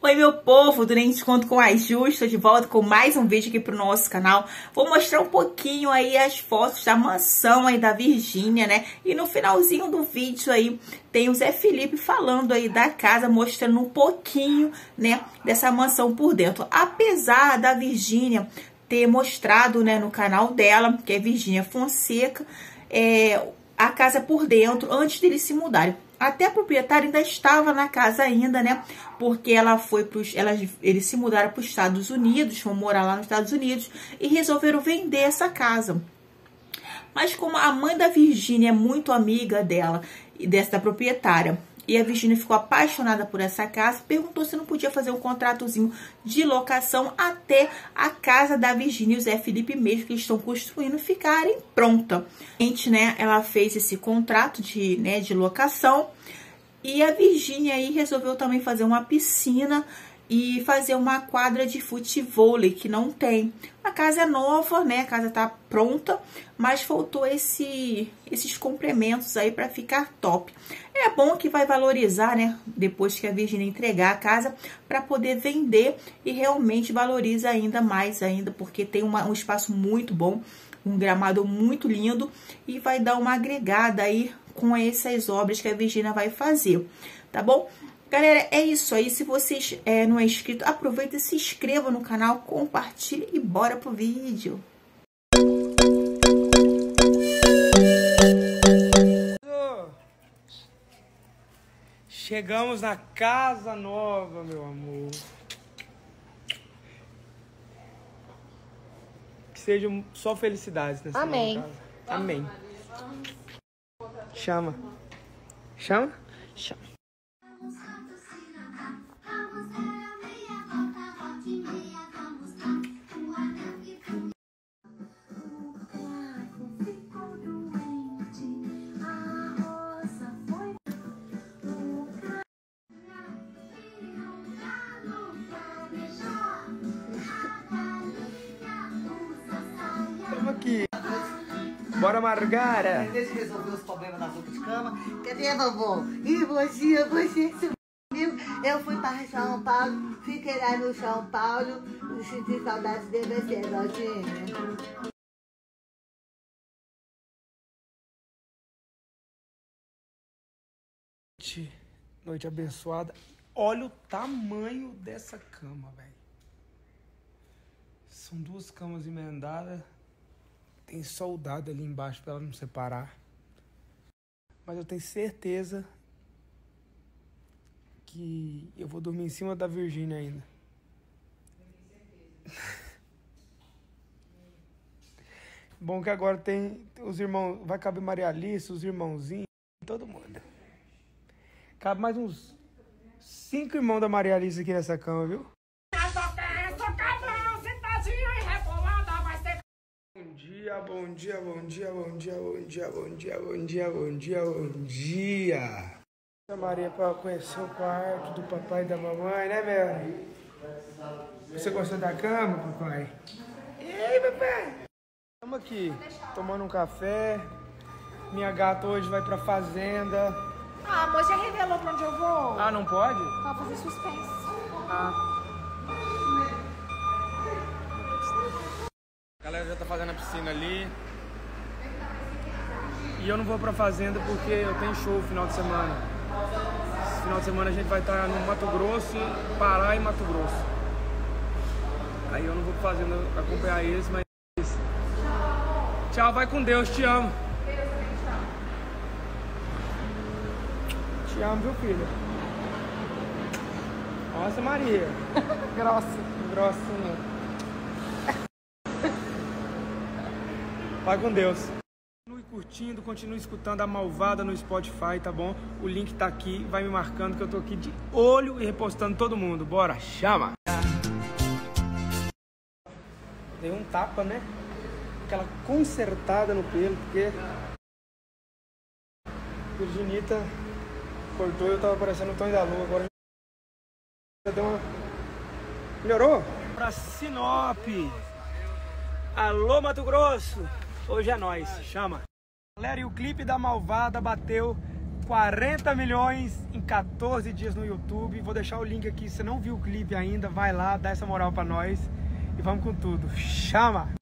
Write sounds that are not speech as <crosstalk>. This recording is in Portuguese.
Oi meu povo, Durante Conto com a Justa, de volta com mais um vídeo aqui pro nosso canal. Vou mostrar um pouquinho aí as fotos da mansão aí da Virgínia, né? E no finalzinho do vídeo aí tem o Zé Felipe falando aí da casa, mostrando um pouquinho, né, dessa mansão por dentro. Apesar da Virgínia ter mostrado, né, no canal dela, que é Virgínia Fonseca, é, a casa por dentro, antes deles se mudarem. Até a proprietária ainda estava na casa ainda, né? Porque ela foi para elas, eles se mudaram para os Estados Unidos, foram morar lá nos Estados Unidos e resolveram vender essa casa. Mas como a mãe da Virgínia é muito amiga dela e dessa proprietária, e a Virginia ficou apaixonada por essa casa, perguntou se não podia fazer um contratozinho de locação até a casa da Virginia e o Zé Felipe mesmo que estão construindo ficarem pronta. A gente, né, ela fez esse contrato de, né, de locação e a Virginia aí resolveu também fazer uma piscina e fazer uma quadra de futebol que não tem. A casa é nova, né? A casa tá pronta, mas faltou esse, esses complementos aí para ficar top. É bom que vai valorizar, né? Depois que a Virgínia entregar a casa para poder vender e realmente valoriza ainda mais ainda, porque tem uma, um espaço muito bom, um gramado muito lindo e vai dar uma agregada aí com essas obras que a Virgínia vai fazer, tá bom? Galera, é isso aí. Se vocês é, não é inscrito, aproveita e se inscreva no canal, compartilhe e bora pro vídeo. Chegamos na casa nova, meu amor. Que sejam só felicidades nessa Amém. nova casa. Amém. Chama. Chama? Chama. Bora, Margara. Deixa eu resolver os problemas na roupa de cama. Cadê a vovó? E você, você sumiu. Eu fui para São Paulo, fiquei lá no São Paulo. Senti saudades de você, Dodinha. Noite, noite abençoada. Olha o tamanho dessa cama, velho. São duas camas emendadas. Tem soldado ali embaixo para ela não separar. Mas eu tenho certeza que eu vou dormir em cima da Virgínia ainda. <laughs> Bom que agora tem os irmãos, vai caber Maria Alice, os irmãozinhos, todo mundo. Cabe mais uns cinco irmãos da Maria Alice aqui nessa cama, viu? Dia, bom dia, bom dia, bom dia, bom dia, bom dia, bom dia, bom dia, bom dia. A Maria para conhecer o quarto do papai e da mamãe, né, Mary? Você gostou da cama, papai? E aí, papai? Estamos aqui, tomando um café. Minha gata hoje vai pra fazenda. Ah, amor, já revelou pra onde eu vou? Ah, não pode? Pra fazer suspense. Ah. A galera já tá fazendo a piscina ali. E eu não vou pra fazenda porque eu tenho show final de semana. Esse final de semana a gente vai estar no Mato Grosso, Pará e Mato Grosso. Aí eu não vou pra fazenda acompanhar eles, mas. Tchau, vai com Deus, te amo. Te amo, viu, filho? Nossa, Maria. <laughs> Grossa. Grossinha. Vai com Deus. Continue curtindo, continue escutando a Malvada no Spotify, tá bom? O link tá aqui, vai me marcando que eu tô aqui de olho e repostando todo mundo. Bora, chama! Dei um tapa, né? Aquela consertada no pelo, porque... Virginita cortou e eu tava parecendo o Tony da Lua. Agora deu uma... Melhorou? Pra Sinop. Alô, Mato Grosso. Hoje é nós. Chama. Galera, e o clipe da Malvada bateu 40 milhões em 14 dias no YouTube. Vou deixar o link aqui. Se você não viu o clipe ainda, vai lá, dá essa moral pra nós. E vamos com tudo. Chama!